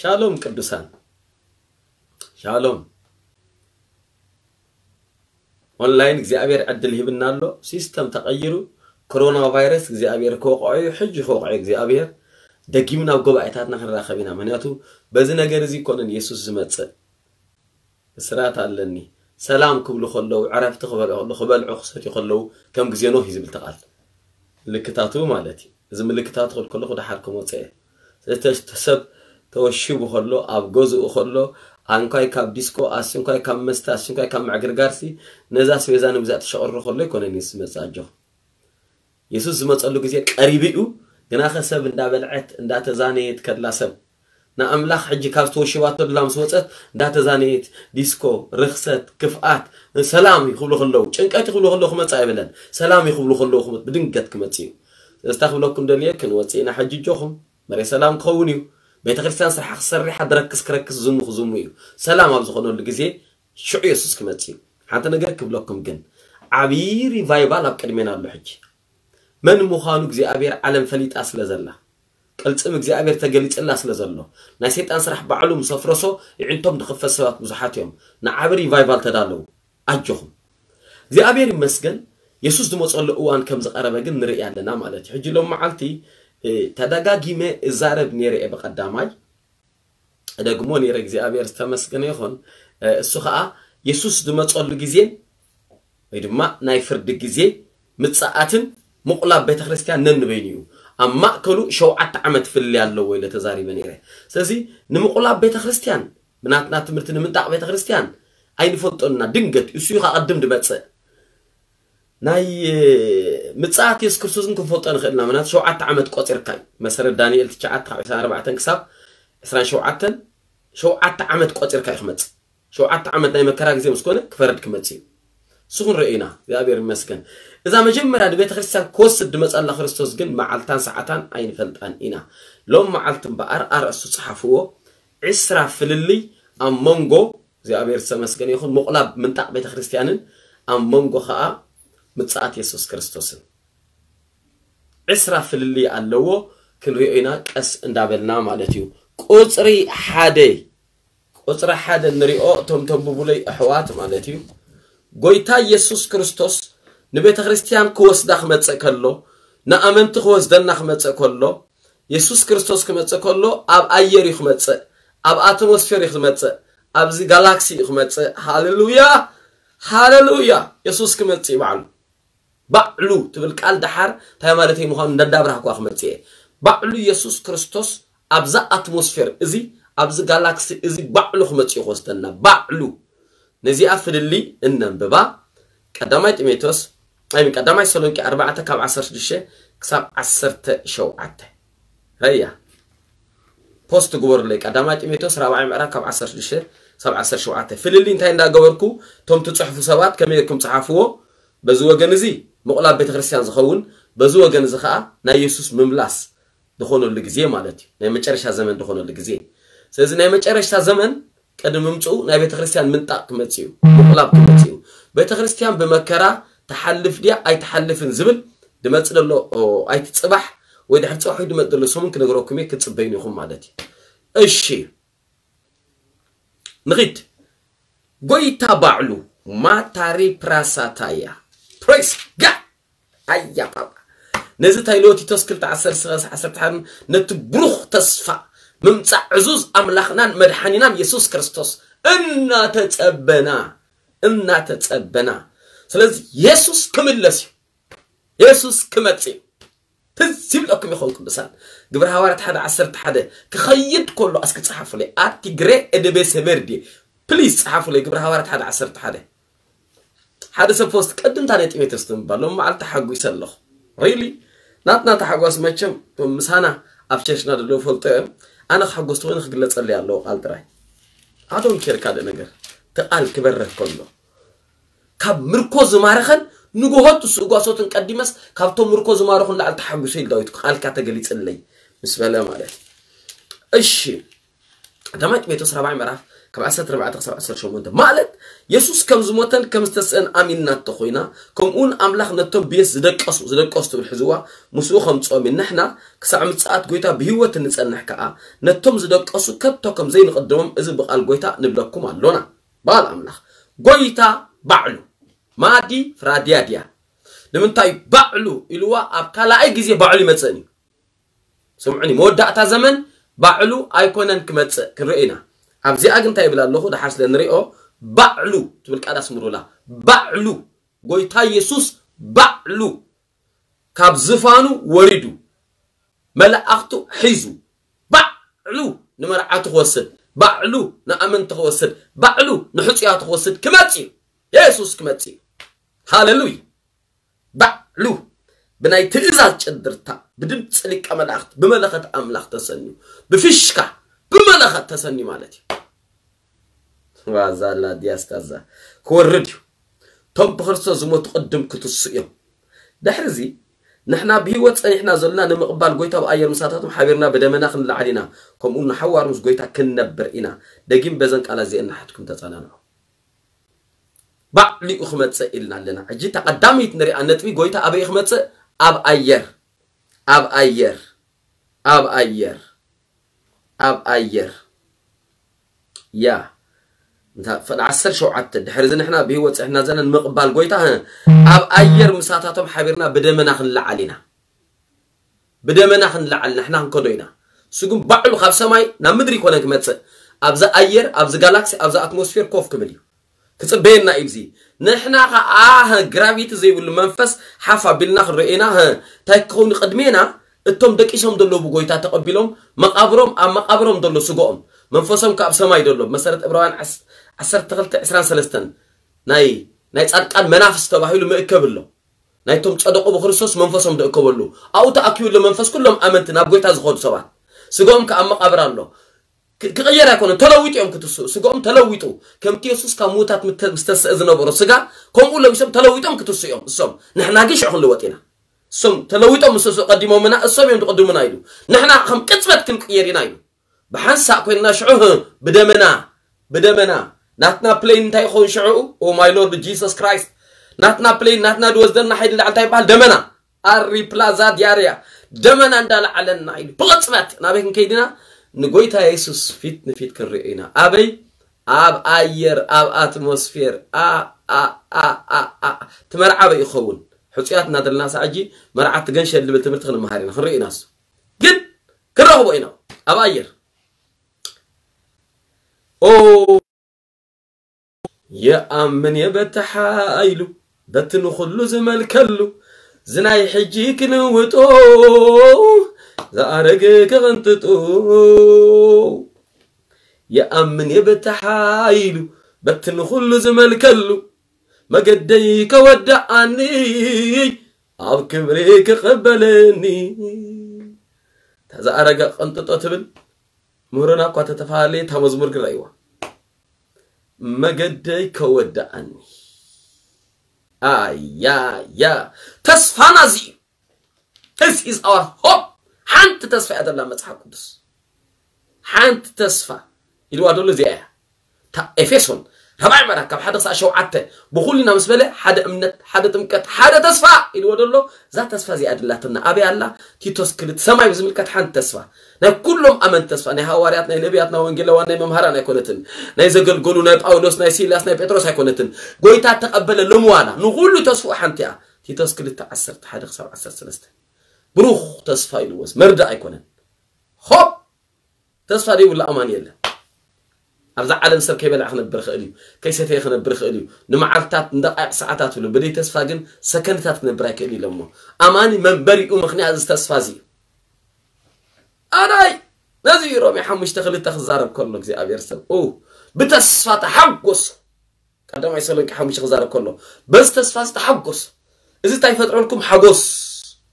ሻሎም ቅዱሳን፣ ሻሎም ኦንላይን እግዚኣብሔር ዕድል ሂብና ኣሎ ሲስተም ተቐይሩ ኮሮና ቫይረስ እግዚኣብሔር ከወቕዐዩ ሕጂ ከወቕዐ እግዚኣብሔር ደጊሙ ናብ ጎባኤታትና ክንራኸብ ኢና ምክንያቱ በዚ ነገር እዚ ኮነን የሱስ ዝመፅእ እስራት ኣለኒ ሰላም ክብሉ ከለዉ ዕረፍቲ ክበልዑ ክበልዑ ክሰትዩ ከለዉ ከም ግዜ ኖህ እዩ ዝብል ተቓል ምልክታቱ ማለት እዩ እዚ ምልክታት ክብል ከለኹ ድሓር ክመፅአ ስለዚ ሰብ ተወሺቡ ከሎ ኣብ ገዝኡ ከሎ ኣንኳይ ካብ ዲስኮ ኣስንኳይ ካብ መስተ ኣስንኳይ ካብ ምዕግርጋርሲ ነዛ ስቤዛ ንምግዛእ ትሸቕሪ ከሎ ይኮነን የሱስ መፅእ የሱስ ዝመፀሉ ግዜ ቀሪቢ እዩ ግናኸ ሰብ እንዳበልዐት እንዳተዛነየት ከላ ሰብ ንኣምላኽ ሕጂ ካብ ዝተወሽባቶ ድላ ምስ ወፀት እንዳተዛነየት ዲስኮ ርክሰት ክፍኣት ሰላም ይክብሉ ከለዉ ጭንቀት ይክብሉ ከለዉ ክመፅእ የብለን ሰላም ይክብሉ ከለዉ ብድንገት ክመፅ እዩ ስለዝታ ክብለኩም ደልየ ክንወፅእና ሕጂ ጆኹም መሬ ሰላም ክኸውን እዩ ቤተክርስትያን ስራሕ ክሰርሕ ድረክስ ክረክስ ዝሙ ክዝሙ እዩ ሰላም ኣብ ዝኾነሉ ግዜ ሽዑ የሱስ ክመፅ እዩ ሓንቲ ነገር ክብለኩም ግን ዓብዪ ሪቫይቫል ኣብ ቅድሜና ኣሎ ሕጂ መን ምዃኑ እግዚኣብሔር ዓለም ፈሊጣ ስለ ዘላ ቅልፅም እግዚኣብሔር ተገሊፅላ ስለ ዘሎ ናይ ሰይጣን ስራሕ ባዕሉ ምስ ኣፍረሶ ይዕንቶም ንኽፈት ሰባት ብዙሓት እዮም ንዓብ ሪቫይቫል ተዳለዉ ኣጆኹም እግዚኣብሔር ይመስገን የሱስ ዝመፀሉ እዋን ከም ዝቐረበ ግን ንርኢ ኣለና ማለት እዩ ሕጂ ሎም መዓልቲ ተደጋጊመ እዛረብ ነይረ በቀዳማይ ደግሞ ነረ እግዚአብሔር ዝተመስገነ ይኹን እሱ ከዓ የሱስ ዝመፀሉ ግዜን ወይ ድማ ናይ ፍርዲ ግዜ ምፅኣትን ምቁላብ ቤተክርስትያን ክርስቲያን እዩ ኣብ ማእከሉ ሸውዓተ ዓመት ፍልይ ኣለዎ ኢለ ተዛሪበ ነረ ስለዚ ንምቁላብ ቤተክርስትያን ክርስቲያን ብናትና ትምህርቲ ንምንጣቅ ቤተክርስትያን ኣይንፈልጦና ድንገት እሱ ዩ ከዓ ቅድም ድመፅእ ናይ ምፅት የሱስ ክርስቶስ ክንፈልጦ ንኽእልና ምክንያቱ ሸውዓተ ዓመት ቆፂርካ እዩ መሰረት ዳንኤል ትሸዓ24 ክሳብ 27 ሸውዓተ ዓመት ቆፂርካ እዩ ክመፅእ ሸውዓተ ዓመት ናይ መከራ ግዜ ምስ ኮነ ክፈረድ ክመፅ እዩ ንሱ ክንርአዩና እግዚኣብሔር ይመስገን እዛ መጀመርያ ንቤተ ክርስቲያን ክወስድ ድመፀላ ክርስቶስ ግን መዓልታን ሰዓታን ኣይንፈልጣን ኢና ሎም መዓልቲ እምበኣር ኣርእሱ ፅሓፍዎ ዕስራ ፍልልይ ኣብ መንጎ እግዚኣብሔር ዝተመስገን ይኹን ምቑላብ ምንጣቅ ቤተክርስትያንን ኣብ መንጎ ከዓ ምጽአት ኢየሱስ ክርስቶስን ዕስራ ፍልል ኣለዎ ክንሪኦ ኢና ቀስ እንዳበልና ማለት እዩ ቁፅሪ ሓደ ቁፅሪ ሓደ ንሪኦ እቶም ተንብቡለይ ኣሕዋት ማለት እዩ ጎይታ የሱስ ክርስቶስ ንቤተ ክርስትያን ክወስዳ ክመፅእ ከሎ ንኣመንቲ ክወስደና ክመፅእ ከሎ የሱስ ክርስቶስ ክመፅእ ከሎ ኣብ ኣየር እዩ ክመፅእ ኣብ ኣትሞስፌር እዩ ክመፅእ ኣብዚ ጋላክሲ እዩ ክመፅእ ሃሌሉያ ሃሌሉያ የሱስ ክመፅእ ይበዓሉ ባዕሉ ትብል ቃል ድሓር እንታይ ማለት እዩ ምዃኑ እንዳዳብርሃኳ ክመፅእ እየ ባዕሉ ኢየሱስ ክርስቶስ ኣብዛ ኣትሞስፌር እዚ ኣብዚ ጋላክሲ እዚ ባዕሉ ክመፅኡ ኮስተና ባዕሉ ነዚኣ ፍልሊ እነንብባ ቀዳማይ ጢሞቴዎስ ቀዳማይ ተሰሎንቄ 4 ካብ 16 ክሳብ 17 ረያ ፖስት ግበሩለይ ቀዳማይ ጢሞቴዎስ 4 ምዕራፍ ካብ 16 ክሳብ 17 ፍልሊ እንታይ እንዳገበርኩ እቶም ትፅሕፉ ሰባት ከመይ ከም ፅሓፍዎ በዚ ወገን እዚ ምቑላብ ቤተ ክርስቲያን ዝኸውን በዚ ወገን እዚ ከዓ ናይ የሱስ ምምላስ ዝኾነሉ ግዜ ማለት እዩ ናይ መጨረሻ ዘመን ዝኾነሉ ግዜ ስለዚ ናይ መጨረሻ ዘመን ቅድሚ ምምፅኡ ናይ ቤተ ክርስቲያን ምንጣቅ ክመፅ እዩ ምቑላብ ክመፅ እዩ ቤተ ክርስቲያን ብመከራ ተሓልፍ ድያ ኣይተሓልፍን ዝብል ድመፅ ደሎ ኣይቲ ፅባሕ ወይ ድሕሪ ፅባሕ ድመፅ ደሎ ሰሙን ክነግረኩም እየ ክትፅበይን ኢኹም ማለት እዩ እሺ ንኺድ ጎይታ ባዕሉ ማታሪ ፕራሳታያ ፕሬስ ጋድ ኣያ ጳጳ ነዚ እንታይ ታይሎት ቲቶ 211 ነቲ ብሩኽ ተስፋ ምምፃእ ዕዙዝ ኣምላኽናን መድሓኒናን የሱስ ክርስቶስ እናተፀበና እናተፀበና ስለዚ የሱስ ክምለስ እዩ የሱስ ክመፅ እዩ ትዝ ይብለኩም ይኸውን ቅዱሳን ግብሪ ሃዋርት ሓደ ዓሰርተ ሓደ ክኸይድ ከሎ ኣስክፅሓፉለይ ኣቲግሬ እደቤ ሰበርድየ ፕሊዝ ፅሓፉለይ ግብሪ ሃዋርት ሓደ ዓሰርተ ሓደ ሓደ ሰብ ፈወስ ቀድም ታዲያ ጢሞቴዎስ ትምባል መዓልቲ ሓጒሰ ኣለኹ ሪሊ ናትና ተሓጓስ መቸም ምሳና ኣብ ቸርችና ደሎ ፈልጦ እዮም ኣነ ክሓጎስቲ ኮይኑ ክግለፀለይ ኣለዎ ቃል ጥራይ ኣዶን ኬር ካልእ ነገር ተቓል ክበርህ ከሎ ካብ ምርኮ ዝማረኸን ንጉሆት ስእጓሶትን ቀዲመስ ካብቶም ምርኮ ዝማረኹን ላዕሊ ተሓጉሶ ኢል ዳዊት ቃልካ ተገሊፅለይ ምስ በለ ማለት እሺ ዳማ ጢሞቴዎስ ራብዓይ ምዕራፍ كم عسرت ربعة تخسر عسر شو مونت مالت يسوس كم زموتن كم استسأن أمين نات خوينا كم أون أملاخ نتوب بيس زدك قصو زدك قصو الحزوة مسوخم تصومين نحنا كساعة متساعات قويتا بهوة نسأل نحكا نتوم زدك قصو كبتو كم زين قدرهم إذا بقال قويتا نبلكم اللونا بال أملاخ قويتا بعلو مادي فراديا ديا نمنتاي بعلو إلوا أبقى أي جزي بعلو متسأني سمعني مودع تا بعلو أيكونن كمتس كرئينا ኣብዚኣ ግን እንታይ ይብል ኣለኹ ድሓር ስለ ንሪኦ ባዕሉ ትብል ቃል ኣስምሩላ ባዕሉ ጎይታ ኢየሱስ ባዕሉ ካብ ዝፋኑ ወሪዱ መላእኽቱ ሒዙ ባዕሉ ንመርዓቱ ክወስድ ባዕሉ ንኣመንቲ ክወስድ ባዕሉ ንሕፅያቱ ክወስድ ክመፅ እዩ የሱስ ክመፅ እዩ ሃሌሉይ ባዕሉ ብናይ ትእዛዝ ጭድርታ ብድምፂ ሊቀ መላእኽቲ ብመለኸት ኣምላኽ ተሰንዩ ብፍሽካ ብመለኸት ተሰንዩ ማለት እዩ وزال دياس كذا كورديو تم بخرسوس متقدم كتسيم دحرزي نحنا بهوت صنيحنا زلنا نمقبال غويتا باير مساتاتم حبيرنا بدمنا خنلعلينا كمو نحوار مس غويتا كننبر إنا دقيم بزن قال زي ان حتكم تصانانا ባዕሊ ክመፅእ ኢልና ኣለና ሕጂ ተቐዳሚት ንሪኣ ነጥቢ ጎይታ ኣበይ أب ኣብ أب ኣብ ኣየር ኣብ ኣየር ኣብ ኣየር ያ فنعسر شو عدت دحرزن إحنا بهوت إحنا زنا المقبل قويتها أب أير مساتهم حبرنا بدأ مناخن لعلينا بدأ مناخن لعلنا إحنا هنكدوينا سقوم بعلو خمسة ماي نمدري كونك متس أبز أير أبز جالكسي أبز أتموسفير كوف كمليو كسر بيننا إبزي نحنا قاها غرافيت زي والمنفس حفا بالناخن رئينا ها تكون قدمينا التم دكيشهم دلوا بقويتها تقبلهم مقابرهم أم مقابرهم دلوا سقوم منفسهم كأبسماي دلوا مسألة إبراهيم عس ዓሰርተ ክልተ ዕስራን ሰለስተን ናይ ናይ ጻድቃን መናፍስ ተባሂሉ ምእከብ ኣሎ ናይቶም ፀደቁ ብክርስቶስ መንፈሶም ዝእከበሉ ኣብኡ ተኣኪቡሉ መንፈስ ኩሎም ኣመንቲ ናብ ጎይታ ዝኸዱ ሰባት ስጋኦም ከዓ መቃብር ኣሎ ክቕየር ኣይኮነ ተለዊጡ እዮም ክትስኡ ስጋኦም ተለዊጡ ከምቲ የሱስ ካብ ምዉታት ምስተስእ ዝነበሮ ስጋ ከምኡ ለቢሶም ተለዊጦም ክትስኡ እዮም እሶም ንሕና ግን ሽዑ ክንልወጥ ኢና እሶም ተለዊጦም ምስተስኡ ቀዲሞምና እሶም እዮም ዝቀድሙና ኢሉ ንሕና ከም ቅፅበት ክንቅየር ኢና ኢሉ ብሓንሳእ ኮይንና ሽዑ ብደመና ብደመና ናትና ፕሌን እንታይ ይኸውን ሽዑኡ ኦ ማይ ሎርድ ጂሰስ ክራይስት ናትና ፕሌን ናትና ድወስደና ሓይሊ ላዕል እንታይ ይበሃል ደመና ኣሪፕላዛ ዲያርያ ደመና እንዳላዓለና ኢሉ ብቕፅበት ናበይ ክንከይድና ንጎይታ የሱስ ፊት ንፊት ክንሪኦ ኢና ኣበይ ኣብ ኣየር ኣብ ኣትሞስፌር ትመርዓበ ይኸውን ሕፁያት እናደለና ሳዕጂ መርዓት ትገንሸ ልብል ትምህርቲ ክንመሃር ኢና ክንሪኦ ኢና ሱ ግን ክንረኽቦ ኢና ኣብ ኣየር ኦ የአምን የበትሓ ኢሉ በትን ኩሉ ዝመልከሉ ዝናይ ሕጂ ክንውጡ ዘኣረግ ክቕንጥጡ የኣምን የበትሓ ኢሉ በትን ኩሉ ዝመልከሉ መገደይ ከወዳኣኒ ኣብ ክብሪ ክቕበለኒ ተዛኣረገ ቅንጥጦ ትብል ምህሮና እኳ ተተፈላለየ እታ መዝሙር مجدي كود أني آي يا يا تسفانا زي This is our hope حانت تسفى أدب لما تحاكو حانت تسفى إلو أدولو زي تا إفسون ربع مرة كم حدا سأشوا عتة بقولنا مسبلة حدا من حدا تمكت حدا تسفى اللي ودله ذات تسفى زي أدلة تنا أبي الله تيتوس كلت سما يزمل كت حن تسفى نا كلهم أمن تسفى نا هوارياتنا نبياتنا وانجيل وانا ممهرنا يكونتن نا يزقل قولوا نا بأولوس نا يسيلاس نا بيتروس يكونتن قويتا تقبل لموانا نقول تسفى حنتيا تيتوس كلت عسر حدا خسر عسر سنست بروخ تسفى يلوز مرد أيكونن خب تسفى دي ولا أمان يلا ابز عالم سب كيبل عقنا برخقليو كيسة تي عقنا برخقليو نما عرتات ندق ساعتات ولو بدي تسفاجن سكنت عقنا برخقليو لما أماني من بري أمخني عز تسفازي أناي نزي رامي حم مشتغل تخزارب كله زي أبي أرسل أو بتسفات حقوس كده ما يصير لك حم مشتغل كله بس تسفات حقوس إذا تعرفت عنكم حقوس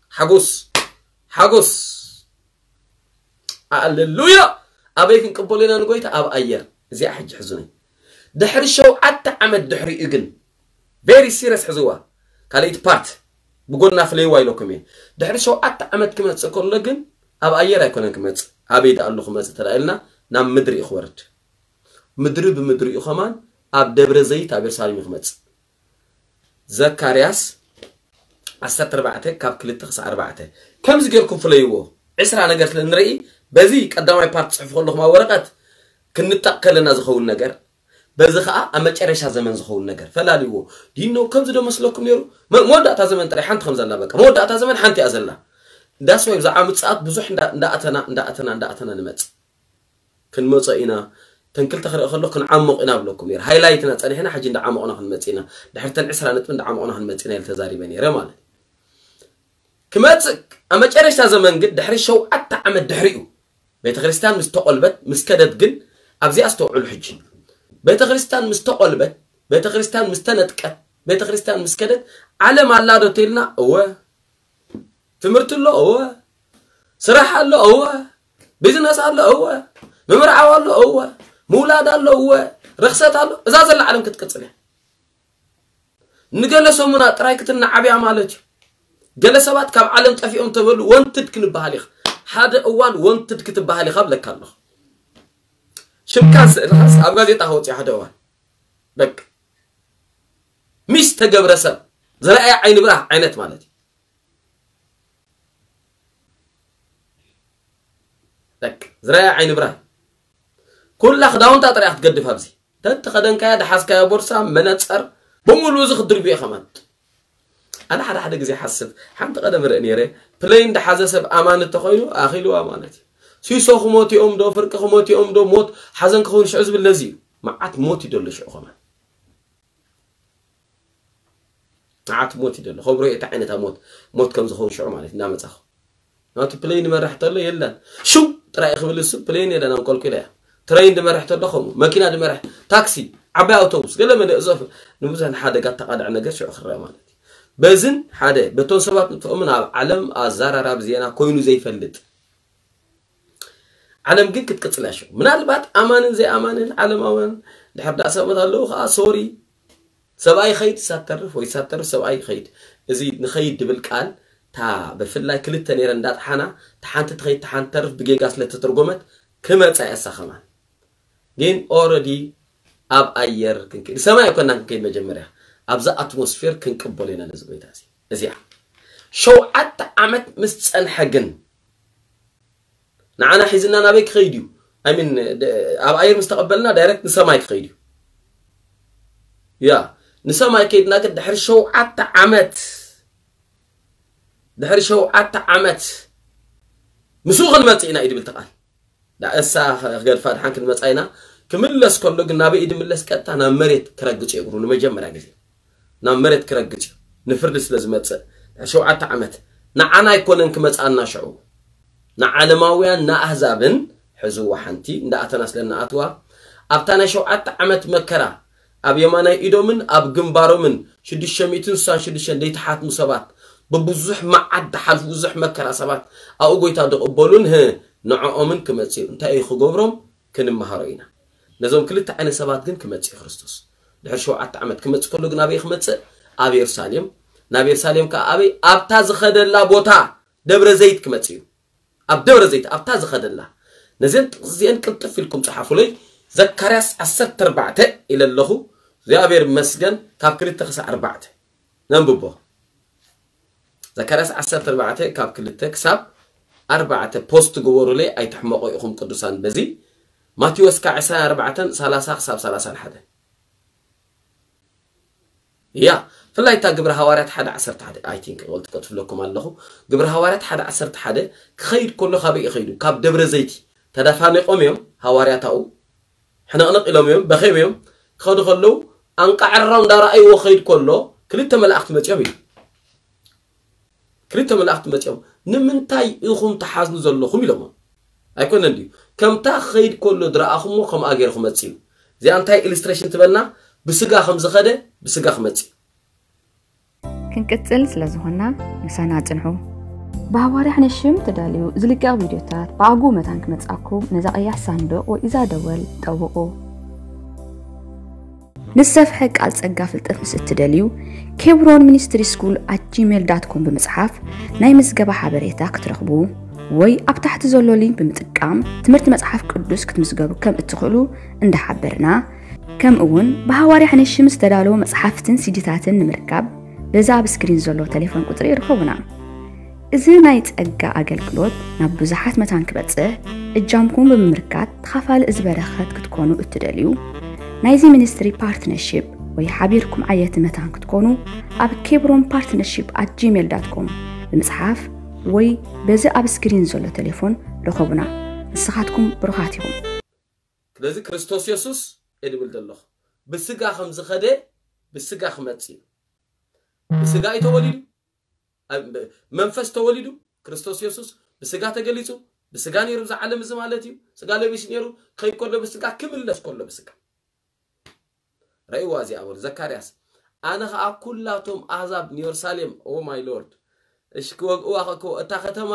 حقوس حقوس هalleluya أبيك إنك بولينا نقولي تأب أيام እዚኣ ሕጂ ሕዙኒ ድሕሪ ሸውዓተ ዓመት ድሕሪኡ ግን ቬሪ ሲሪስ ሕዝዋ ካልአይቲ ፓርት ብጎና ፍለይዋ ኢለኩም እየ ድሕሪ ሸውዓተ ዓመት ክመፅእ ከሎ ግን ኣብ ኣየር ኣይኮነን ክመፅእ ኣበይ ዳ ኣሎ ክመፅእ ተዳኢልና ናብ ምድሪ እዩ ክወርድ ምድሪ ብምድሪ እዩ ኸማን ኣብ ደብረ ዘይት ኣብ የሩሳሌም እዩ ክመፅእ ዘካርያስ 14 ካብ 2 ክሳብ 4 ከምዚ ጌርኩም ፍለይዎ 20 ነገር ስለ ንርኢ በዚ ቀዳማይ ፓርት ፅሑፍ ከለኹም ኣብ ወረቐት كنتقلنا زخون نجر بزخاء أما تعرف زمن زخون نجر فلا ليه دينو كم زدوا مسلكم يرو ما ما دع تزمن ترى حنت خمسة لبك ما دع تزمن حنت أزلا ده سوي إذا عم تسأت بزح دا دا أتنا دا أتنا دا أتنا نمت كن مصينا تنكل تخر أخلو كن عمق إنا بلكم ير هاي لايتنا تاني هنا حجنا عمق أنا هن متينا ده حتى العسر أنا تمن عمق أنا هن متينا التزاري بني رمال كماتك أما تعرف زمن قد دحري شو أتعمد دحريه بيت خريستان مستقلبت مسكدت جن أبزي أستوى على الحج بيت خريستان مستقلبة بيت خريستان مستندك بيت خريستان مسكدت على ما الله رتيلنا هو تمرت له هو صراحة له هو بزنس له هو ممرعة له هو مولاد له هو رخصة له إذا زل العالم كت كت صليح نجلس ومنا تراي كتنا عبي عمالج جلس وقت كم علم تفي أنت بقول وانت تكن بهاليخ هذا أول وانت تكتب بهاليخ قبلك الله شبكان سلاس أبغي تهوت يا هدوء بك مش تجبر سب زرقة عين برا عينت مالتي بك زرقة عين برا كل خداون تاتر يا تقدر فابزي تتخدن كاد حاس كا بورصة من أتسر بمول وزخ دربي خمانت أنا حدا حدا جزي حاسب حمت قدم رأني ري بلين دحازة سب أمانة سوي خموتي أم دو فرق خموتي أم دو موت حزن كخون شعز باللذي معت موتي دول شو خم معت موتي دول خبر رؤية عينة موت موت كم زخون شعر مالك نعم تأخو ما تبليني مرة حتى لا يلا شو ترى يخبر للسوق بليني أنا أقول كلا ترى عند مرة حتى دخمه ماكينة مرة تاكسي عباء أوتوبس قلنا من الإضافة نموذج هذا قد تقاد عنا قرش آخر يا بزن هذا بتون سبب نتفهم على أزار رابزي أنا زي فلت عالم جن كتقتل عشان من على بعد أمان زي أمان عالم أمان لحد أسا بطلوا خا سوري سواي خيط ساتر فوي ساتر سواي خيط زي نخيط بالكال تا بفضل الله كل التانية رندات حنا تحنت تخيط تحنت ترف بجيل قاس لتترجمة كما تسعي السخمان جين أوردي أب أير كنك السماء يكون نعم كي مجمرة أبز أتموسفير كنك بولينا نزبي تاسي زيا شو أت عمت مستن حقن نعنا حيزنا نبيك خيديو أي من أبا أير مستقبلنا دايركت نسامايك خيديو يا نسامايك كيدنا كده حري شو عت عمت ده حري شو عت عمت مسوغ المتينا إيدي بالتقال لا أسا غير فار حنك المتينا كملس كل لقنا بي إيدي ملس كتا نمرت كرقج يقولون ما جمع رجلي نمرت كرقج نفرد سلزمت شو عت عمت نعنا يكون إنك متأنا شعور ንዓለማውያን ንኣህዛብን ሕዝዋ ሓንቲ እንዳኣተና ስለናኣትዋ ኣብታ ናይ ሸውዓተ ዓመት መከራ ኣብ የማናይ ኢዶምን ኣብ ግንባሮምን 666 ደይተሓትሙ ሰባት ብብዙሕ መዓት ዝሓልፉ ብዙሕ መከራ ሰባት ኣብኡ ጎይታ ዝቕበሉን ንዕኦምን ክመፅ እዩ እንታይ እዩ ክገብሮም ክንመሃሮ ኢና ነዞም ክልተ ዓይነት ሰባት ግን ክመፅ እዩ ክርስቶስ ድሕሪ ሸውዓተ ዓመት ክመፅእ ከሎ ግን ኣበይ ክመፅእ ኣብ የሩሳሌም ናብ የሩሳሌም ከዓ ኣበይ ኣብታ ዝኸደላ ቦታ ደብረ ዘይት ክመፅ እዩ ኣብ ደብረ ዘይት ኣብታ ዝኸደላ ነዚአን ጥቕስ እዚአን ቅልጥፍ ኢልኩም ፅሓፉለይ ዘካርያስ 14 ኢለ ኣለኹ እግዚኣብሔር መስገን ካብ 2 ክሳብ 4 ነንብቦ ዘካርያስ 14 ካብ 2 ክሳብ 4 ፖስት ግበሩለይ ኣይትሕመቑ ኢኹም ቅዱሳን በዚ ማቴዎስ ካብ 24 30 ክሳብ 31 ያ ብፍላይ እታ ግብረ ሃዋርያት ሓደ ዓሰርተ ሓደ ኣይ ቲንክ ቅልጥ ከጥፍለኩም ኣለኹ ግብረ ሃዋርያት ሓደ ዓሰርተ ሓደ ክኸይድ ከሎ ካበይ ይኸይዱ ካብ ደብረ ዘይቲ ተዳፋኒቆም እዮም ሃዋርያት ኣብኡ ሕነቕንቕ ኢሎም እዮም በኸም እዮም ክኸዱ ከለዉ ኣንቃዕራው እንዳረኣይዎ ኸይድ ከሎ ክልተ መላእኽቲ መፂኦም እዩ ክልተ መላእኽቲ መፂኦም ንምንታይ ኢኹም ተሓዝኑ ዘለኹም ኢሎም ኣይኮነን ድዩ ከምታ ኸይድ ከሎ ድረኣኹሞ ከምኣ ገይሩ ክመፅ እዩ እዚኣ እንታይ ኢሉስትሬሽን ትበልና ብስጋ ከም ዝኸደ ብስጋ ክመፅ እዩ ክንቅፅል ስለ ዝኾና ምሳና ፅንሑ ብሃዋርያ ክንሽም ተዳልዩ ዝልቀቕ ቪድዮታት ብኣጉ መታን ክመፅኣኩም ነዛ ቀያሕ ሳንዶቕ ወይ እዛ ደወል ጠውቑ ንሰፍሐ ቃል ፀጋ ፍልጠት ምስ እትደልዩ ኬብሮን ሚኒስትሪ ስኩል ኣት ጂሜል ዳትኮም ብምፅሓፍ ናይ ምዝገባ ሓበሬታ ክትረኽቡ ወይ ኣብ ታሕቲ ዘሎ ሊንክ ብምጥቃም ትምህርቲ መፅሓፍ ቅዱስ ክትምዝገቡ ከም እትኽእሉ እንዳሓበርና ከምኡ እውን ብሃዋርያ ሕንሽም ዝተዳለዎ መፅሓፍትን ሲዲታትን ንምርካብ ነዚ ኣብ ስክሪን ዘሎ ቴሌፎን ቁፅሪ ይርከቡና እዚ ናይ ፀጋ ኣገልግሎት ናብ ብዙሓት መታን ክበፅሕ እጃምኩም ብምምርካት ተኻፋሊ እዚ በረኸት ክትኮኑ እትደልዩ ናይዚ ሚኒስትሪ ፓርትነርሽፕ ወይ ሓቢርኩም ዓየት መታን ክትኮኑ ኣብ ኬብሮን ፓርትነርሽፕ ኣት ጂሜል ዳትኮም ብምፅሓፍ ወይ በዚ ኣብ ስክሪን ዘሎ ቴሌፎን ረኸቡና ንስኻትኩም ብሩኻት ይኹም ስለዚ ክርስቶስ የሱስ እንብል ዘለኹ ብስጋ ከም ዝኸደ ብስጋ ክመፅ እዩ ብስጋይ ተወሊዱ መንፈስ ተወሊዱ ክርስቶስ ኢየሱስ ብስጋ ተገሊጹ ብስጋ ነይሩ ዓለም እዚ ማለት እዩ ስጋ ለቢስ ነይሩ ከይኮሎ ብስጋ ክምለስ ኮሎ ብስጋ ረእይዋ እዚኣ በሉ ዘካርያስ ኣነ ከዓ ኩላቶም ኣህዛብ ንየሩሳሌም ኦ ማይ ሎርድ እሺ ክወግእዋ ከከቦ እታ ከተማ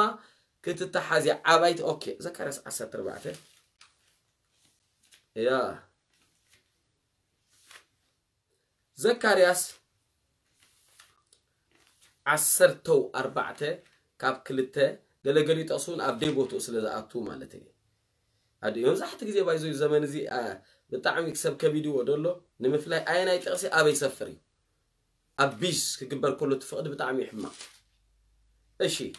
ክትተሓዝ ዓባይቲ ኦኬ ዘካርያስ 14 ያ ዘካርያስ عسرتو أربعة كاب كلتة دل قالي تأصون أبدي بوتو سلزة أتو مالتي هذا يوم زحت كذي بايزو زمان زي آه بتعم يكسب كبيدو ودولو نمفلا أنا يتقسي أبي سفري أبيش كجبر كله تفقد بتعم يحمى إشي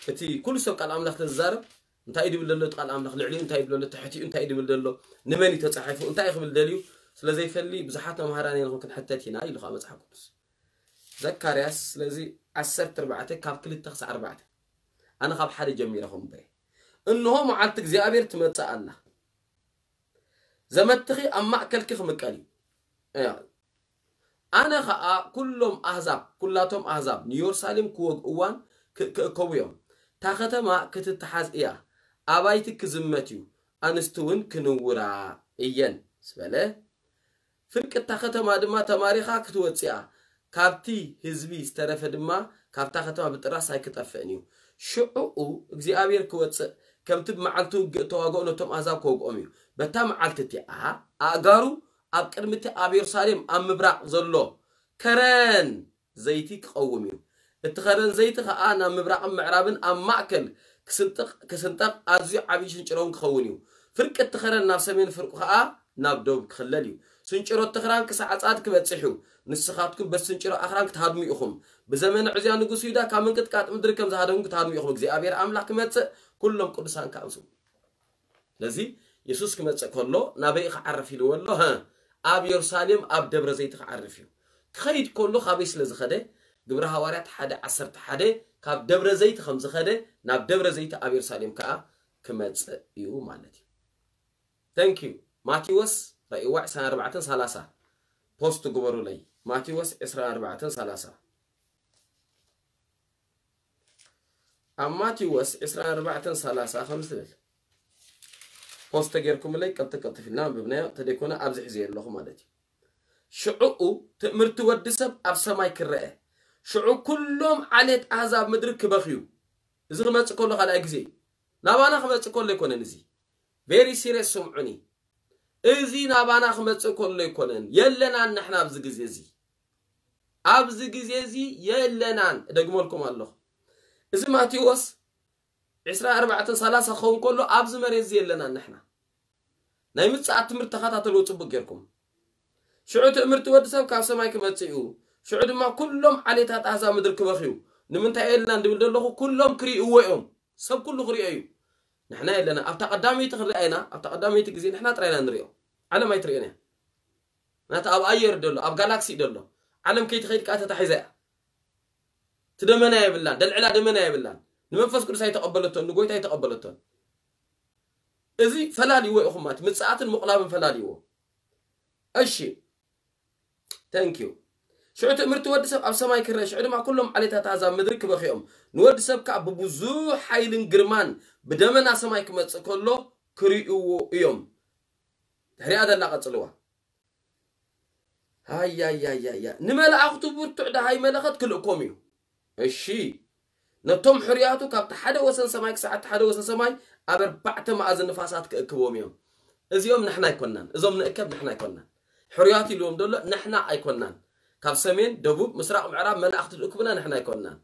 فتي كل سوق على عملة الزرب أنت أيدي بالدلو تقال عملة العلي أنت أيدي بالدلو تحتي أنت أيدي بالدلو نماني تتصحيفو أنت أيخ بالدليو سلزي فلي بزحتنا مهراني لهم كن حتى تيناي لخامة حكوس زكرياس لذي عسرت أربعته كابكلي تخص أربعته أنا خاب حد جميلهم به إنه هو معلتك زي أبير تمت سألنا زمتخي أما أكل كيف مكاني يعني أنا خا كلهم أحزاب كلاتهم أحزاب نيور سالم كوغ أوان كويوم تاخته ما كتتحاز إياه أبايتك أنا أنستون كنورا إيان سبالة فرك تاخته ما دما تماريخا كتوتسيا ካብቲ ህዝቢ ዝተረፈ ድማ ካብታ ከተማ ብጥራስ ኣይክጠፍእን እዩ ሽዑኡ እግዚኣብሔር ክወፅእ ከምቲ ብመዓልቲ ውግእ ተዋግኦ ነቶም ኣዛብ ከውግኦም እዩ በታ መዓልቲ እቲኣ ኣእጋሩ ኣብ ቅድሚ እቲ ኣብ የሩሳሌም ኣብ ምብራቅ ዘሎ ከረን ዘይቲ ክቐውም እዩ እቲ ከረን ዘይቲ ከዓ ናብ ምብራቕን ምዕራብን ኣብ ማእከል ክስንጠቕ ኣዝዩ ዓብዪ ሽንጭሮውን ክኸውን እዩ ፍርቂ እቲ ኸረን ናብ ሰሜን ፍርቁ ከዓ ናብ ደቡብ ክኽለል እዩ ስንጭሮ እቲ ኽራን ክሳዕጻድ ክበፅሕ እዩ ንስኻትኩም በስንጭሮ ኣኽራን ክትሃድሙ ኢኹም ብዘመን ዕዝያ ንጉስ ዩዳ ካብ ምንቅጥቃጥ ምድሪ ከም ዝሃደሙ ክትሃድሙ ኢኹም እግዚኣብሔር ኣምላክ ክመፅእ ኩሎም ቅዱሳን ካኣንሱ ስለዚ የሱስ ክመፅእ ከሎ ናበይ ክዓርፍ ኢልዎ ኣሎ ኣብ የሩሳሌም ኣብ ደብረ ዘይቲ ክዓርፍ እዩ ክኸይድ ከሎ ካበይ ስለ ዝኸደ ግብሪ ሃዋርያት ሓደ ዓሰርተ ሓደ ካብ ደብረ ዘይቲ ከም ዝኸደ ናብ ደብረ ዘይቲ ኣብ የሩሳሌም ከዓ ክመፅእ እዩ ማለት እዩ ተንኪዩ ማቴዎስ ራእዋዕ 2430 ፖስት ግበሩለይ ماتيوس إسراء أربعة ثلاثة أم ماتيوس إسراء أربعة ثلاثة خمسة ليل بوست جيركم لي قلت قلت في النام ببناء تديكونا أبزح زي اللهم مالتي شعو تأمرت ودسب ما كرئة شعو كلهم عليت أعزاب مدرك بخيو إذا ما تقول لك على أجزي نابانا خمسة تقول لك وننزي بيري سيري سمعني إذا نابانا خمسة تقول لك ونن يلنا نحن أبزق زي ኣብዚ ግዜ እዚ የለናን ደግመልኩም ኣለኹ እዚ ማቴዎስ 2430 ክኸውን ከሎ ኣብዚ መሬት እዚ የለናን ንሕና ናይ ምፅዓት ትምህርቲ ተኸታተልዎ ፅቡቅ ጌርኩም ሽዑ ትእምርቲ ወዲ ሰብ ካብ ሰማይ ክመፅእ እዩ ሽዑ ድማ ኩሎም ዓሌታት ኣህዛብ ምድሪ ክበኽዩ ንምንታይ የለና እንድብል ደለኹ ኩሎም ክርእይዎ እዮም ሰብ ኩሉ ክሪኦ እዩ ንሕና የለና ኣብታ ቀዳመይቲ ክንርአይና ኣብታ ቀዳመይቲ ግዜ ንሕና ጥራይና ንሪኦ ዓለም ኣይትሪኦን እያ ናቲ ኣብ ኣየር ደሎ ኣብ ጋላክሲ ደሎ علم كي تخيل كاتة حزاء تدمنا يا بلان دلعلا دمنا يا بلان نمنفس كل ساي تقبلتون نقول تاي تقبلتون إذي فلادي هو أخمات من ساعات المقلاب فلادي هو أشي thank you شعرت أمرت ورد سب أبسا ما يكره شعرت مع كلهم علي تتعزى مدرك بخيهم نورد سب كعب بزو حيلن قرمان بدمنا سما يكمت كله كريئو يوم هريا دلنا قتلوه هيا يا يا يا نملا أخذ بورتو ده هاي ملا خد كل كوميو إيشي نتوم حرياتو كابت حدا وصل سماي كساعات حدا وصل سماي أبر بعد ما أذن فاسات كوميو إزيوم نحنا يكونا إزوم نأكل نحنا يكونا حرياتي اليوم دول نحنا يكونا كاب سمين دبوب مسرع معراب ملا أخذ الأكمنا نحنا يكونا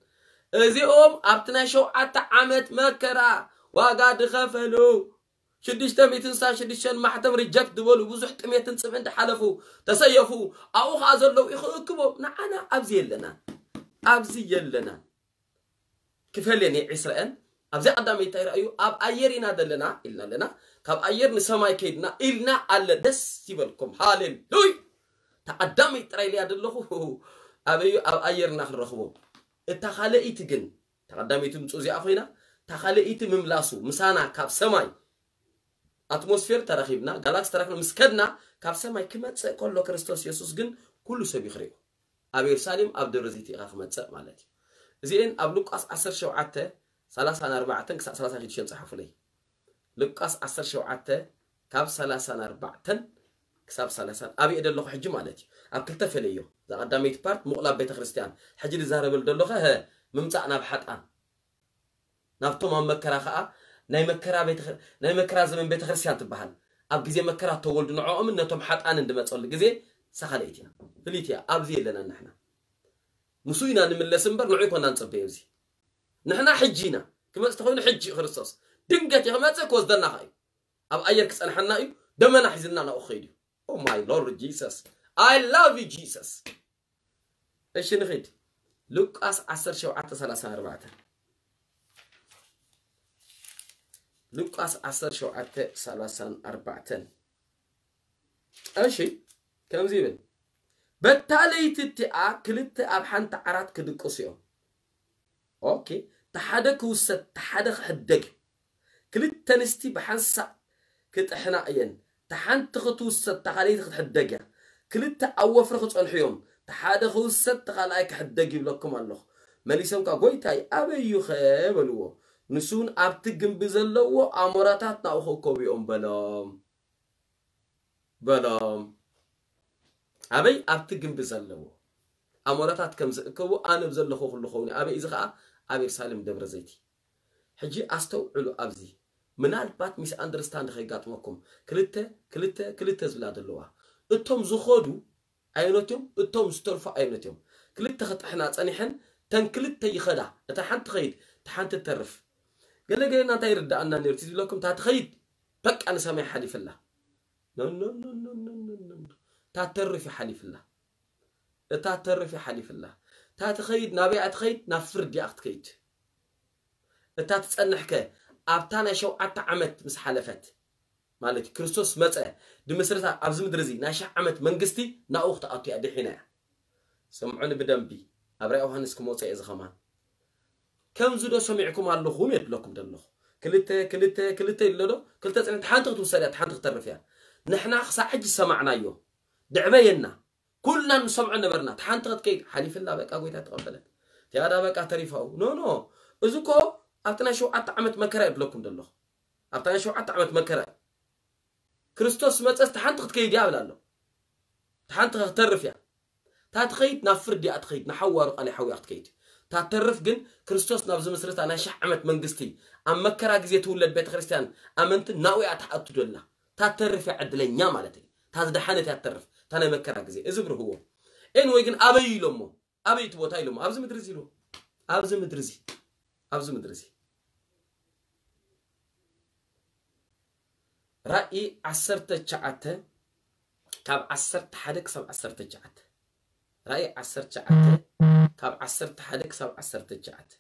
إزيوم أبتنا شو أتعمت مكرا وقاعد خفلو شدشت ميتن سا شدشن محتم ريجكت بلو بزح تميتن صفن تحلفو تسيفو او خازلو يخكبو نعنا ابزي يلنا ابزي يلنا كفلني اسرائيل ابزي قدام يترايو اب ايرنا دلنا الا لنا كاب اير نسماي كيدنا النا على دس يبلكم هاليلوي تقدم يتراي لي ادلخو ابيو اب ايرنا خرخو اتخالئت جن تقدم يتمصو زي افينا تخالئت مملاسو مسانا كاب سماي ኣትሞስፌር ተረኺብና ጋላክስ ተረክነ ምስ ከድና ካብ ሰማይ ክመፅእ ከሎ ክርስቶስ የሱስ ግን ኩሉ ሰብ ይኽሪኡ ኣብ የሩሳሌም ኣብ ደብረ ዘይት ኢኻ ክመፅእ ማለት እዩ እዚአን ኣብ ሉቃስ 17 34 ክሳብ 36 ፅሓፉለይ ሉቃስ 17 ካብ 34 ክሳብ 30 ኣብየ ዘለኹ ሕጂ ማለት እዩ ኣብ ክልተ ፈለዮ እዛ ቀዳመይቲ ፓርት ምቑላብ ቤተ ክርስቲያን ሕጂ ዝዛረበሉ ደሎኸ ምምፃእ ናብ ሓጣን ናብቶም ኣብ መከራ ከዓ ناي مكرا بيت ناي مكرا زمن بيت خرسيان تبحال أب جزء مكرا تولد نوع من نتهم حتى أنا عندما تقول جزء سخليتيا فليتيا أب زي لنا نحنا مسوينا من اللي سنبر نوعي كنا نصبي يوزي نحنا حجينا كما استخدمنا حج خرسوس دنقت يا خماتك وزدنا هاي أب أي كس أنا حنا يو دم أنا حزننا أنا أخيد يو Oh my Lord Jesus I love you Jesus إيش نخيد Lucas لوكاس أسر شو أتى سلاسان أربعتن أشي كم زين بالتالي تتي أكلت أبحان تعرات كدكوسيو أوكي تحدك وست تحدك حدك كلت تنستي بحان سا كت إحنا أين تحان تخطو وست تخلي تخط حدك كلت أوفر خط الحيوم تحدك وست تخلاك حدك يبلكم الله ماليسهم كقولي تاي أبي يخبلوه ንሱን ኣብቲ ግንቢ ዘለዎ ኣሞራታት ናብኡ ከከቢኦም በሎም በሎም ኣበይ ኣብቲ ግንቢ ዘለዎ ኣሞራታት ከም ዝእከቡ ኣነ ዘለኹ ኩሉ ኸውን ኣበይ እዚ ከዓ ኣብ ኤርሳሌም ደብረ ዘይቲ ሕጂ ኣስተውዕሉ ኣብዚ ምናልባት ሚስ ኣንደርስታንድ ከይጋጥመኩም ክልተ ክልተ ክልተ ዝብላ ዘለዋ እቶም ዝኸዱ ኣይነት እዮም እቶም ዝተርፉ ኣይነት እዮም ክልተ ክጥሕና ፀኒሐን ተን ክልተ ይኸዳ እታ ሓንቲ ኸይድ እታ ሓንቲ ተርፍ قال لك أنا تاير دا أنا نرتدي لكم تاتخيد بك أنا سامي حليف الله نو نو نو نو نو نو نو تاتر في حليف الله تاتر في حليف الله تاتخيد نابي أتخيد نفرد يا أختكيد تاتسأل نحكي أبتانا شو أتعمت مس حلفت مالك كريستوس ክርስቶስ دمسرتا ድምስረታ ኣብዚ ምድሪ እዚ ናይ ሽሕ ዓመት መንግስቲ ናብኡ ክትኣቱ እያ ድሒና እያ ስምዑ ንብደንቢ ኣብ ራይ كم زود سمعكم على لخو ميت لكم دلخ كلتا كلتا كلتا يلدو كلتا تنت توصل يا حانت ترى فيها نحنا خصا حج سمعنا يو دعبينا كلنا نسمع نبرنا حانت تكيد حليف الله بك أقول لك تقبلت يا دا بقى تريفاو نو نو ازكو أتنا شو عمت مكره يبلكم دلخ أتنا شو عمت مكره كريستوس ما تست حانت تكيد يا له حانت ترى فيها تاتخيت نفرد يا تخيت نحور قال حوي أتخيت ታተርፍ ግን ክርስቶስ ናብ ምስረታ ናይ ሽሕ ዓመት መንግስቲ ኣብ መከራ ግዜ ትውለድ ቤተ ክርስትያን ኣመንቲ ናብኡ እያ ተኣቱ ደላ ታተርፍ ዕድለኛ ማለት እዩ እታ ዝደሓነት እያ ተርፍ እታ ናይ መከራ ግዜ እዚ ብርህዎ ኤን ወይ ግን ኣበይ ኢሎሞ ኣበይ እቲ ቦታ ኢሎሞ ኣብዚ ምድሪ እዚ ኢሉ ኣብዚ ምድሪ እዚ ኣብዚ ምድሪ እዚ ራእይ ሸዓተ ካብ ዓሰርተ ሓደ ክሳብ ዓሰርተ 19 ራእይ ሸዓተ ካብ ዓሰርተ ሓደ ክሳብ ዓሰርተ ትሸዓተ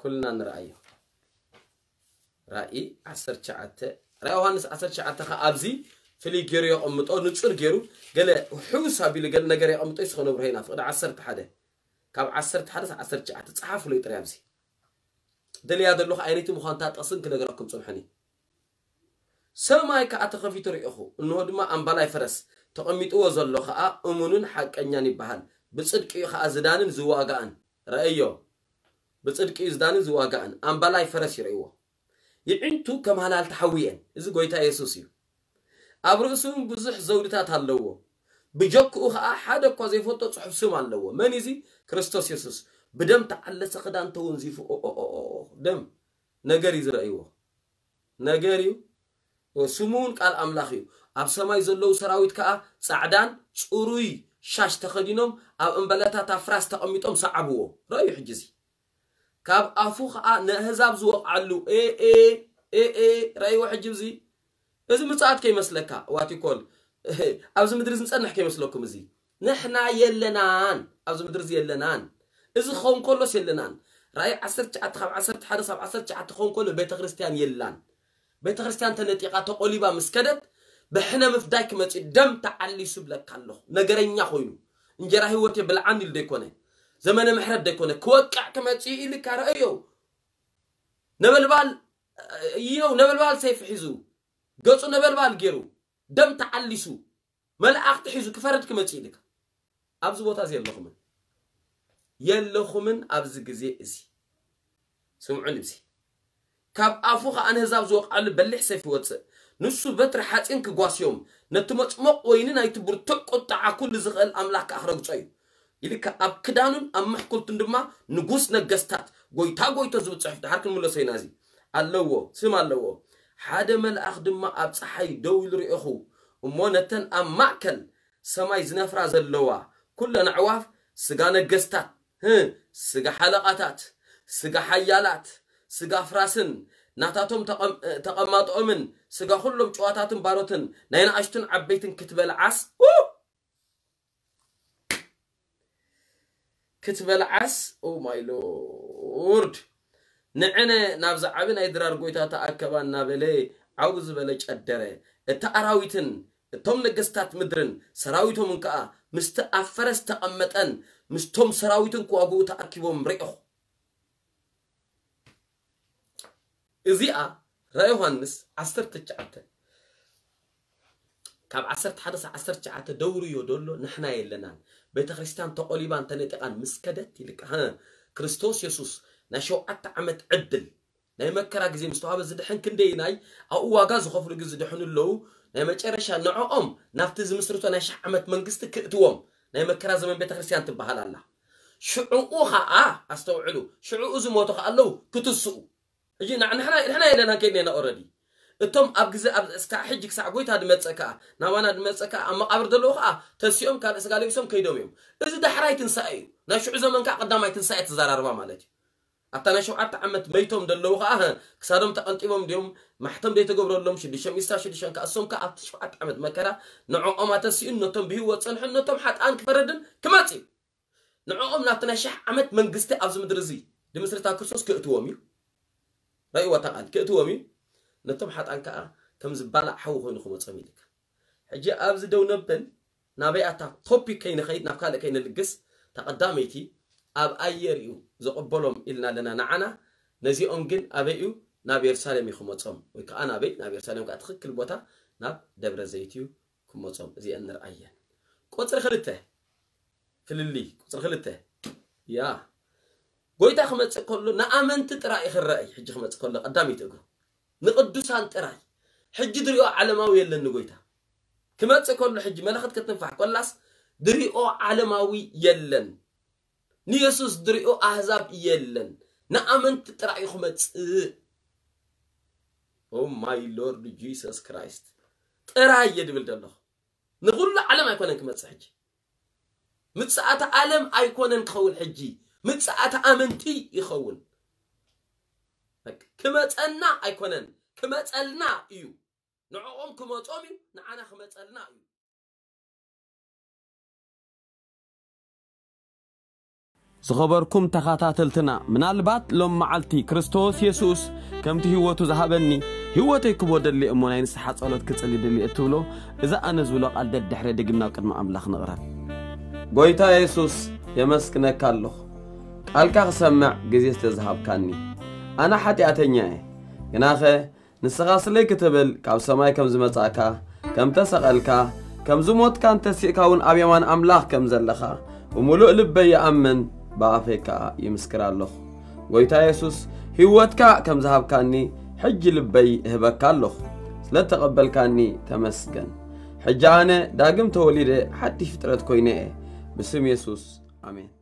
ኩልና ንረአዮ ራእይ ዓሰርተ ትሸዓተ ራእይ ዮሃንስ ዓሰርተ ትሸዓተ ኸ ኣብዚ ፍልይ ገይሩ የቐምጦ ንፁር ገይሩ ገለ ሕውስ ኣቢሉ ገለ ነገር የቐምጦ ይስ ክነብሮ ኢና ፍቕዲ ዓሰርተ ሓደ ካብ ዓሰርተ ሓደ ሳብ ዓሰርተ ትሸዓተ ፀሓፍሎ ይጥርያ ኣብዚ ደልያ ዘለኹ ዓይነቲ ምዃንታ ጠቕስን ክነገረኩም ፅምሐኒ ሰማይ ከዓ ተኸፊቱ ርኢኹ እንሆ ድማ ኣምባላይ ፈረስ ተቐሚጥዎ ዘሎ ከዓ እሙንን ሓቀኛን ይበሃል ብፅድቂ ዩ ከዓ ዝዳንን ዝዋጋእን ረአዮ ብፅድቂ ዩ ዝዳንን ዝዋጋእን ኣምባላይ ፈረስ ይርእይዎ ይዕንቱ ከም ሃላልቲ ሓዊ እዚ ጎይታ የሱስ እዩ ኣብ ርእሱን ብዙሕ ዘውድታት ኣለዎ ብጀክኡ ከዓ ሓደ እኳ ዘይፈልጦ ፅሑፍ ስም ኣለዎ መን እዚ ክርስቶስ የሱስ ብደም ተዓለሰ ክዳን ተወንዚፉ ደም ነገር እዩ ዝረእይዎ ነገር እዩ ስሙ እውን ቃል ኣምላኽ እዩ ኣብ ሰማይ ዘለው ሰራዊት ከዓ ፃዕዳን ፅሩይ ሻሽ ተኸዲኖም ኣብ እምበለታት ኣፍራስ ተቐሚጦም ሰዓብዎ ረአዩ ሕጂ እዚ ካብ ኣፉ ከዓ ንህዛብ ዝወቕዓሉ ኤኤ ረአይዎ ሕጂ እዚ እዚ ምፅኣት ከይመስለካ ዋት ይኮን ኣብዚ ምድሪ ዝንፀንሕ ከይመስለኩም እዚ ንሕና የለናን ኣብዚ ምድሪ እዚ የለናን እዚ ክኸውን ከሎስ የለናን ራእይ 19 ካብ 11 ሳብ 19 ክኸውን ከሎ ቤተክርስትያን የላን ቤተክርስትያን ተነጢቃ ተቆሊባ ምስ ከደት በሕነ ምፍዳይ ክመፅእ ደም ተዓሊሱ ይብለካ ኣሎ ነገረኛ ኮይኑ እንጀራ ህይወቴ ብልዓን ኢሉ ደይኮነ ዘመነ ምሕረት ደይኮነ ክወቃዕ ክመፅእ ኢሉ ካረአዮ ነበልባል እዮ ነበልባል ሰይፊ ሒዙ ገፁ ነበልባል ገይሩ ደም ተዓሊሱ መላእክቲ ሒዙ ክፈረድ ክመፅእ ኢልካ ኣብዚ ቦታ እዚ የለኹምን የለኹምን ኣብዚ ግዜ እዚ ስምዑን እብዚ ካብ ኣፉ ከዓ ንህዛብ ዝወቕዓሉ በሊሕ ሰይፊ ይወፅእ ንሱ በትሪ ሓፂን ክጓስዮም ነቲ መፅሞቕ ወይኒ ናይቲ ብርቱዕ ቁጣዓ ኩሉ ዝኽእል ኣምላኽ ከዓ ክረግፆ እዩ ኢልካ ኣብ ክዳኑን ኣብ ምሕኩልቱን ድማ ንጉስ ነገስታት ጎይታ ጎይቶ ዝብል ፅሑፍ ድሓር ክንምለሶ ኢና እዚ ኣለዎ ስም ኣለዎ ሓደ መልኣኽ ድማ ኣብ ፀሓይ ደው ኢሉ ርኢኹ እሞ ነተን ኣብ ማእከል ሰማይ ዝነፍራ ዘለዋ ኩለን ኣዕዋፍ ስጋ ነገስታት ስጋ ሓለቓታት ስጋ ሓያላት ስጋ ፍራስን ናታቶም ተቐማጥኦምን ስጋ ኩሎም ጨዋታትን ባሮትን ናይ ንኣሽቱን ዓበይትን ክትበልዓስ ክትበልዓስ ኦ ማይ ሎርድ ንዕነ ናብ ዓብ ናይ ድራር ጎይታ ተኣከባ እናበለ ዓብ ዝበለ ጨደረ እቲ ኣራዊትን እቶም ነገስታት ምድርን ሰራዊቶምን ከዓ ምስቲ ኣብ ፈረስ ተቐመጠን ምስቶም ሰራዊትን ክዋግኡ ተኣኪቦም ርኢኹ እዚኣ ራዮሃንስ 19 ካብ 11 ሳብ 19 ደውርዮ ደሎ ንሕና የለናን ቤተ ክርስቲያን ተቆሊባን ተነጢቓን ምስ ከደት ይልቃ ክርስቶስ የሱስ ናይ ሸውዓተ ዓመት ዕድል ናይ መከራ ግዜ ምስ ተዋሃበ ዝድሕን ክንደይ ናይ ኣብኡ ዋጋ ዝኸፍሉ ግዜ ዝድሕኑ ኣለዉ ናይ መጨረሻ ንዕኦም ናብቲ ዝምስርቶ ናይ ሽሕ ዓመት መንግስቲ ክእትዎም ናይ መከራ ዘመን ቤተ ክርስቲያን ትበሃል ኣላ ሽዑኡ ከዓ ኣስተውዕሉ ሽዑኡ ዝሞቱ ከዓ ኣለዉ ክትስኡ جينا نحنا نحنا إلنا كينينا أوردي التوم أبغز أب استحجك سعقوي تاد متسكا نوانا متسكا أما أبردلوها تسيوم كان سقالي يسوم كيدوميوم إذا دحرايت نسأي نشوف إذا من كقدام ما تنسأي تزار أربعة مالتي أتانا شو أتا عمت بيتهم دلوها أه كسرهم تقنتيهم اليوم محتم ديت جبر لهم شدي شم يستا شدي شن كأسوم كأت شو أتا عمت ما كرا نوع أما تسي إنه توم بهو تصنح إنه توم حتى أنك بردن كماتي نوع أم نتنا عمت من قسته أبز مدرزي دي على كرسوس كأتوميو رأي وتقعد كأتوامي نتم حتى أنك كم زبالة حوه نخو متصميدك حجي أبز دو نبن نابي أتا توبي كين خيد نفكال كين لقس تقداميتي أب أيريو زقبلهم إلنا لنا نعنا نزي أمجن أبيو ناب يرسالم يخو متصم وكأنا بيت ناب يرسالم كأتخك البوتا ناب دبر زيتيو كم متصم زي أن رأيان كوتر خلته فللي كوتر خلته يا قويت أخمت كله نأمن تترأي رأي حج أخمت كله قدامي تقو نقدس عن ترأي حج دري أو على ما وي اللي نقويتا كما تقول حج ما لخد كتنفع كلاس دري أو على ما وي يلن نيسوس دري أو أحزاب يلن نأمن تترأي خمت Oh my Lord Jesus Christ ترأي يدبل دلو نقول له على ما يكون كما تسحج متسعة عالم أيكون نخول حجي متسعات آمنتي يخون كما تألنا أيكونن كما تألنا إيو نعوهم كما تأمين نعانا كما تألنا إيو زخبركم تخاتاتلتنا منالبات لوم معلتي كريستوس يسوس كمتي هوتو زهابني هوتي كبودر اللي أمونين سحات صالت كتسالي دلي اتولو إذا أنا زولو قلدت دحري دقمنا وكدما أملاخ نغرا قويتا يسوس يمسكنا كالوخ الکار سمع گزیست زهاب کنی. آن حتی آتنیه. گناهه نسخاس لیک تبل کاب سمای کم زمتا که کم تسقال که کم زموت کان تسی کون آبیمان املاخ کم زلخه و ملو قلب بی آمن با آفیکا یمسکرالله. ویتا یسوس هیوت که کم زهاب کنی حج قلب بی هبکالله. سل تقبل کنی تمسگن. حجانه داغم تولیده حتی فطرت کوینه. بسم یسوس. آمین.